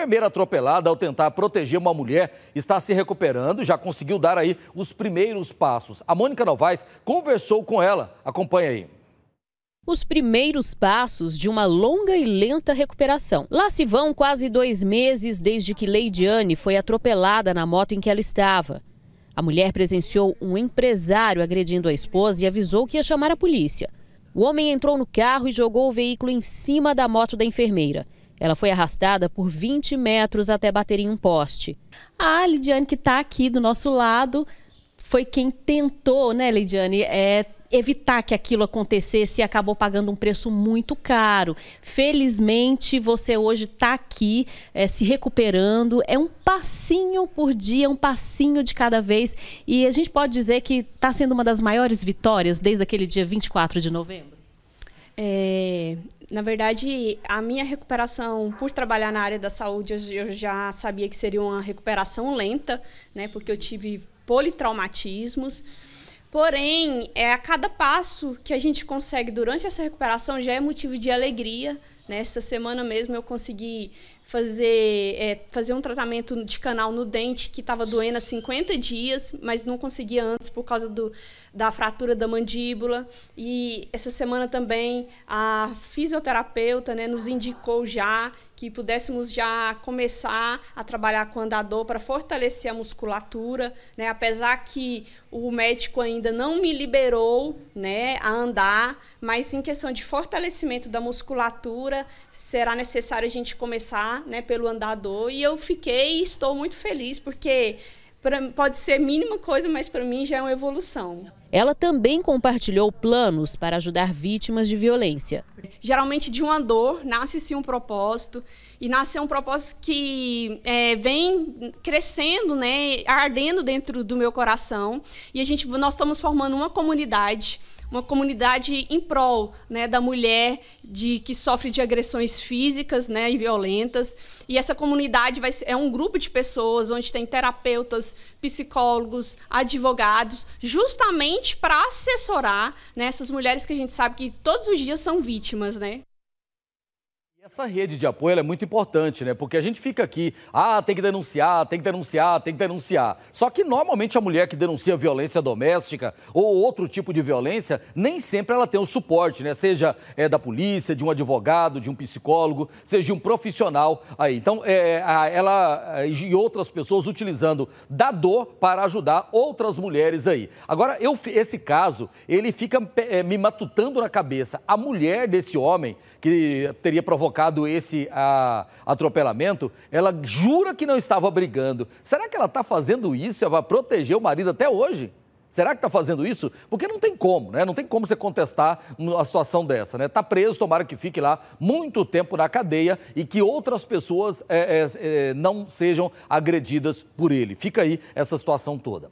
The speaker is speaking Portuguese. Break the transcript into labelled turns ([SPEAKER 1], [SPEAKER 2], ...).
[SPEAKER 1] enfermeira atropelada ao tentar proteger uma mulher está se recuperando, já conseguiu dar aí os primeiros passos. A Mônica Novaes conversou com ela. Acompanhe aí
[SPEAKER 2] os primeiros passos de uma longa e lenta recuperação. Lá se vão quase dois meses desde que Leidiane foi atropelada na moto em que ela estava. A mulher presenciou um empresário agredindo a esposa e avisou que ia chamar a polícia. O homem entrou no carro e jogou o veículo em cima da moto da enfermeira. Ela foi arrastada por 20 metros até bater em um poste. A Lidiane, que está aqui do nosso lado, foi quem tentou, né, Lidiane, é, evitar que aquilo acontecesse e acabou pagando um preço muito caro. Felizmente, você hoje está aqui é, se recuperando. É um passinho por dia, um passinho de cada vez. E a gente pode dizer que está sendo uma das maiores vitórias desde aquele dia 24 de novembro?
[SPEAKER 3] É, na verdade, a minha recuperação, por trabalhar na área da saúde, eu já sabia que seria uma recuperação lenta, né, porque eu tive politraumatismos. Porém, é a cada passo que a gente consegue durante essa recuperação já é motivo de alegria. Nessa semana mesmo eu consegui fazer, é, fazer um tratamento de canal no dente que estava doendo há 50 dias, mas não conseguia antes por causa do, da fratura da mandíbula. E essa semana também a fisioterapeuta né, nos indicou já que pudéssemos já começar a trabalhar com andador para fortalecer a musculatura, né? Apesar que o médico ainda não me liberou, né, a andar, mas em questão de fortalecimento da musculatura, será necessário a gente começar, né, pelo andador e eu fiquei e estou muito feliz porque pra, pode ser mínima coisa, mas para mim já é uma evolução.
[SPEAKER 2] Ela também compartilhou planos para ajudar vítimas de violência.
[SPEAKER 3] Geralmente de uma dor nasce-se um propósito e nasce um propósito que é, vem crescendo, né, ardendo dentro do meu coração. E a gente, nós estamos formando uma comunidade uma comunidade em prol né, da mulher de, que sofre de agressões físicas né, e violentas. E essa comunidade vai, é um grupo de pessoas onde tem terapeutas, psicólogos, advogados, justamente para assessorar né, essas mulheres que a gente sabe que todos os dias são vítimas. Né?
[SPEAKER 1] Essa rede de apoio é muito importante, né? Porque a gente fica aqui, ah, tem que denunciar, tem que denunciar, tem que denunciar. Só que normalmente a mulher que denuncia violência doméstica ou outro tipo de violência, nem sempre ela tem o suporte, né? Seja é, da polícia, de um advogado, de um psicólogo, seja de um profissional aí. Então, é, ela e outras pessoas utilizando da dor para ajudar outras mulheres aí. Agora, eu, esse caso, ele fica é, me matutando na cabeça. A mulher desse homem que teria provocado provocado esse a, atropelamento, ela jura que não estava brigando. Será que ela está fazendo isso? Ela vai proteger o marido até hoje? Será que está fazendo isso? Porque não tem como, né? Não tem como você contestar uma situação dessa, né? Está preso, tomara que fique lá muito tempo na cadeia e que outras pessoas é, é, é, não sejam agredidas por ele. Fica aí essa situação toda.